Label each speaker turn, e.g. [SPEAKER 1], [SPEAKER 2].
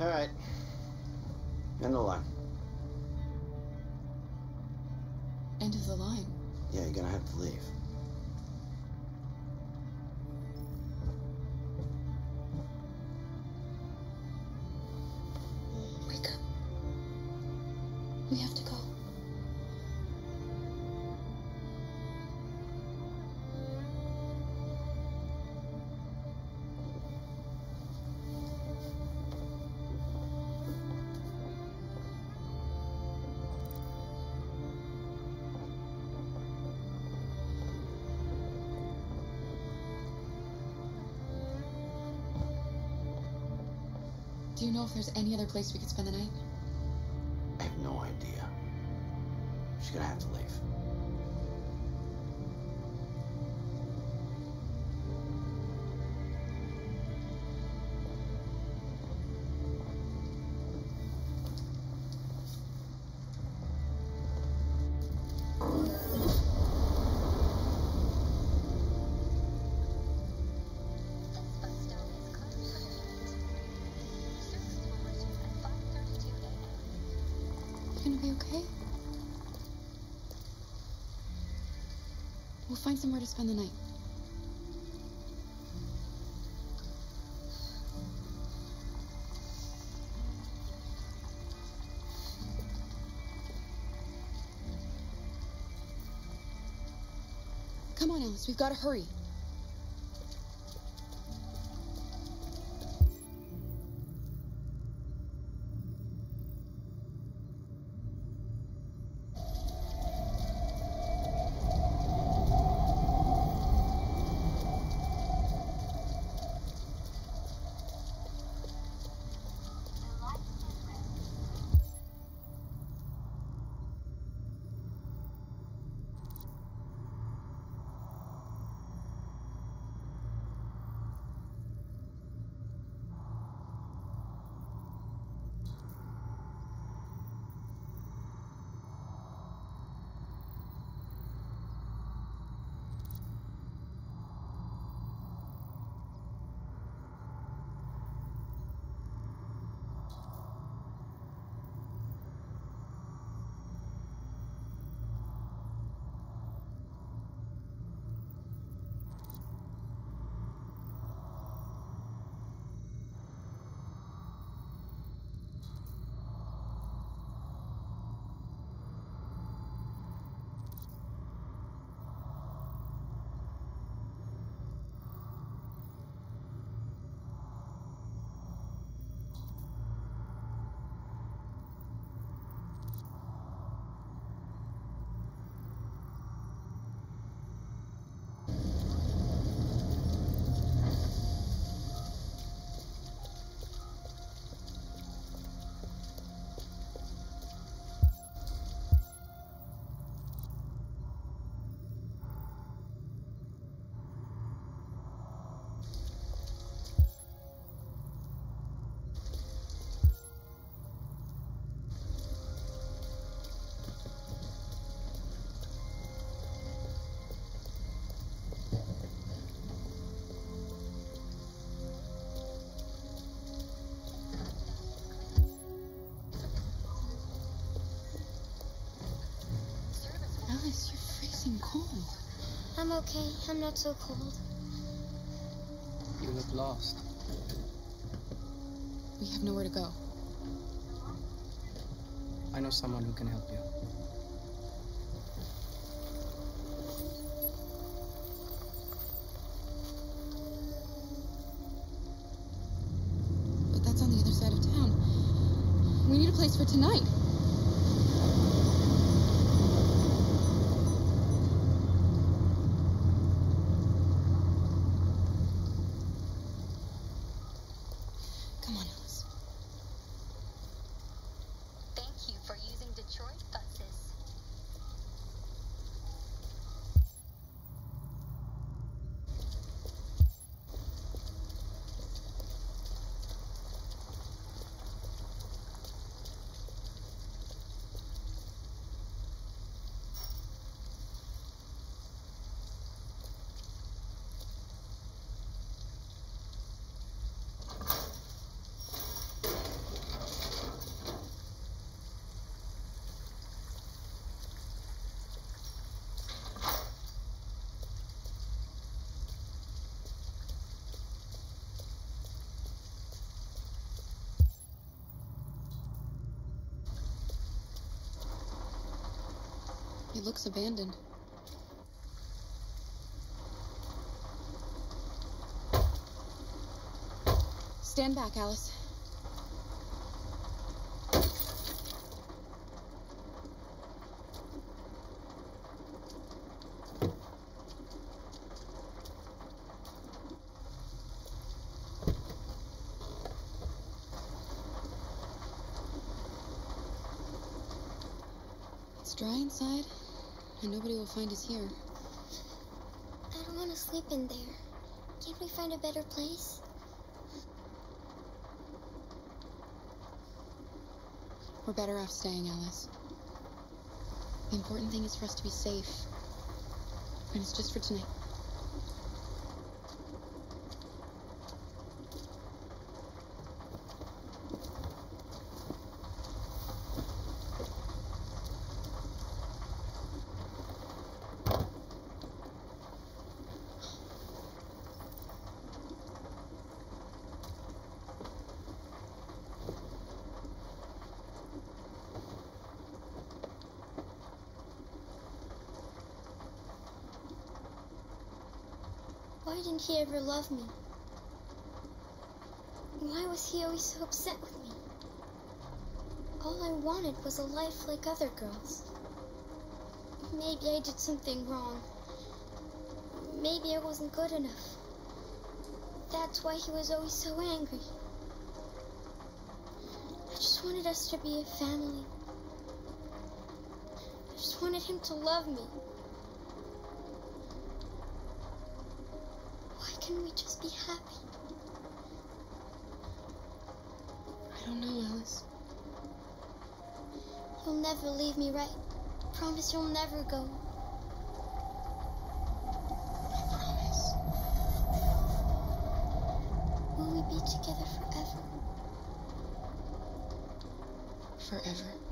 [SPEAKER 1] Alright. End of the line.
[SPEAKER 2] End of the line.
[SPEAKER 1] Yeah, you're gonna have to leave.
[SPEAKER 2] Do you know if there's any other place we could spend the night?
[SPEAKER 1] I have no idea. She's gonna have to leave.
[SPEAKER 2] Okay? We'll find somewhere to spend the night. Come on, Alice, we've got to hurry. Cold.
[SPEAKER 3] I'm okay. I'm not so cold.
[SPEAKER 4] You look lost.
[SPEAKER 2] We have nowhere to go.
[SPEAKER 4] I know someone who can help you.
[SPEAKER 2] But that's on the other side of town. We need a place for tonight. It looks abandoned. Stand back, Alice. It's dry inside, and nobody will find us here.
[SPEAKER 3] I don't want to sleep in there. Can't we find a better place?
[SPEAKER 2] We're better off staying, Alice. The important thing is for us to be safe. And it's just for tonight.
[SPEAKER 3] Why didn't he ever love me? Why was he always so upset with me? All I wanted was a life like other girls. Maybe I did something wrong. Maybe I wasn't good enough. That's why he was always so angry. I just wanted us to be a family. I just wanted him to love me. Can't we just be happy?
[SPEAKER 2] I don't know, Alice.
[SPEAKER 3] You'll never leave me, right? Promise you'll never go.
[SPEAKER 2] I promise.
[SPEAKER 3] Will we be together forever?
[SPEAKER 2] Forever.